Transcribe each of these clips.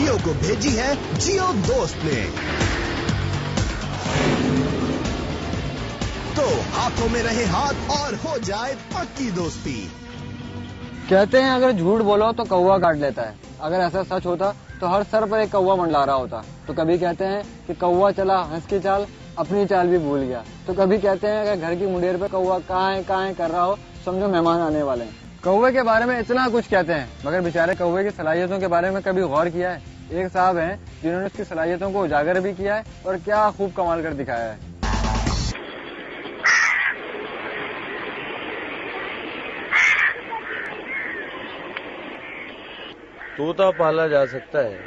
जियो को भेजी है जियो दोस्त ने। तो हाथों में रहे हाथ और हो जाए पक्की दोस्ती। कहते हैं, अगर झूठ बोलो तो कौवा काट लेता है। अगर ऐसा सच होता तो हर सर पर एक कौवा मंडला रहा होता। तो कभी कहते हैं कि कौवा चला हंस की चाल, अपनी चाल भी भूल गया। तो कभी कहते हैं, अगर घर की मुंडेर पर कौवा कहाँ है कहाँ है कर रहा हो, समझो मेहमान आने वाले हैं। कौवे के बारे में इतना कुछ कहते हैं, मगर बेचारे कौवे की सलाहियतों के बारे में कभी गौर किया है? एक साहब हैं, जिन्होंने उसकी सलाहियतों को उजागर भी किया है और क्या खूब कमाल कर दिखाया है। तोता पाला जा सकता है,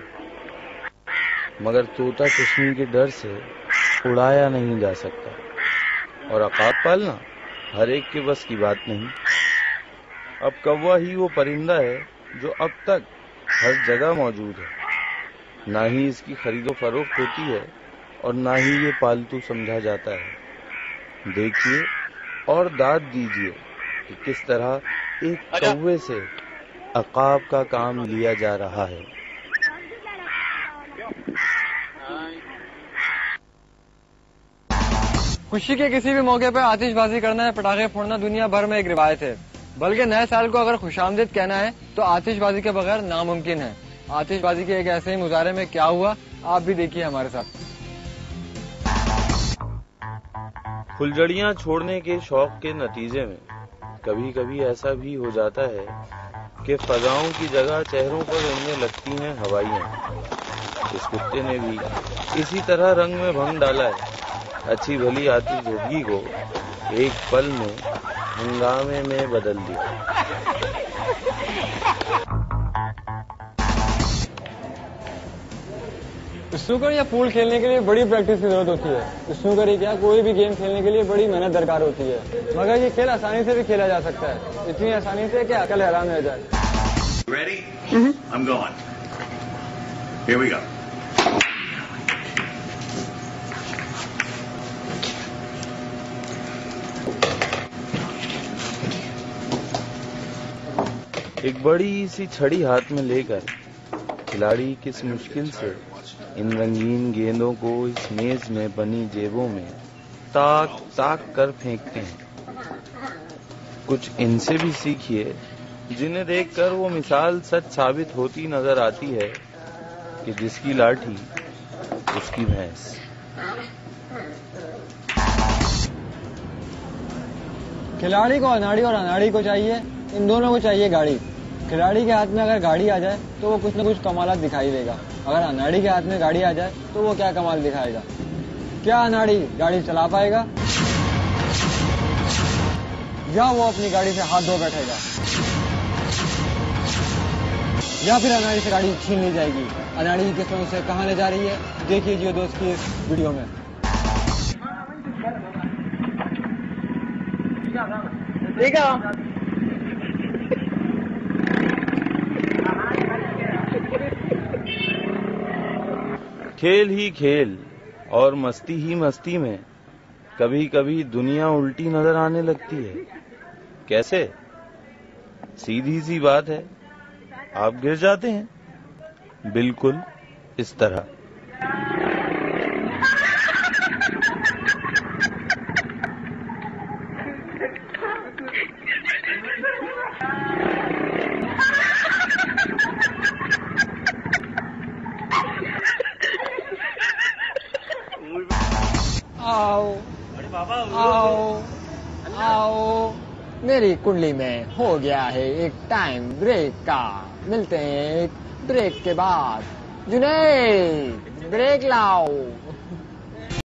मगर तोता चश्मी के डर से उड़ाया नहीं जा सकता। और अकाब पालना हर एक के बस की बात नहीं। अब कौवा ही वो परिंदा है जो अब तक हर जगह मौजूद है। ना ही इसकी खरीदो फरोख्त होती है और ना ही ये पालतू समझा जाता है। देखिए और दाद दीजिए कि किस तरह एक कौवे से अकाब का काम लिया जा रहा है। खुशी के किसी भी मौके पर आतिशबाजी करना या पटाखे फोड़ना दुनिया भर में एक रिवायत है। बल्कि नए साल को अगर खुशामदीद कहना है तो आतिशबाजी के बगैर नामुमकिन है। आतिशबाजी के एक ऐसे ही मुजारे में क्या हुआ, आप भी देखिए हमारे साथ। फुलझड़ियाँ छोड़ने के शौक के नतीजे में कभी कभी ऐसा भी हो जाता है कि फजाओं की जगह चेहरों पर उड़ने लगती हैं, हवाइयाँ। इस कुत्ते ने भी इसी तरह रंग में भंग डाला है। अच्छी भली आती ज़िंदगी को एक पल में हंगामे में बदल दिया स्नूकर या पूल खेलने के लिए बड़ी प्रैक्टिस की ज़रूरत होती है स्नूकर ही क्या कोई भी गेम खेलने के लिए बड़ी मेहनत दरकार होती है मगर ये खेल आसानी से भी खेला जा सकता है इतनी आसानी से कि अकल हैरान रह जाए Ready? I'm going. Here we go. एक बड़ी सी छड़ी हाथ में लेकर खिलाड़ी किस मुश्किल से इन रंगीन गेंदों को इस मेज में बनी जेबों में ताक ताक कर फेंकते हैं। कुछ इनसे भी सीखिए, जिन्हें देखकर वो मिसाल सच साबित होती नज़र आती है कि जिसकी लाठी उसकी भैंस। खिलाड़ी को अनाड़ी और अनाड़ी को चाहिए, इन दोनों को चाहिए गाड़ी। खिलाड़ी के हाथ में अगर गाड़ी आ जाए तो वो कुछ ना कुछ कमाल दिखाई देगा। अगर अनाड़ी के हाथ में गाड़ी आ जाए तो वो क्या कमाल दिखाएगा? क्या अनाड़ी गाड़ी चला पाएगा? या वो अपनी गाड़ी से हाथ धो बैठेगा? या फिर अनाड़ी से गाड़ी छीन ली जाएगी? अनाड़ी की किस्मत से कहाँ ले जा रही है? देखिए जियो दोस्त की इस वीडियो में। खेल ही खेल और मस्ती ही मस्ती में कभी कभी दुनिया उल्टी नज़र आने लगती है। कैसे? सीधी सी बात है। आप गिर जाते हैं। बिल्कुल इस तरह। आओ। आओ। आओ। मेरी कुंडली में हो गया है एक टाइम ब्रेक का। मिलते हैं एक ब्रेक के बाद। जुनेद ब्रेक लाओ।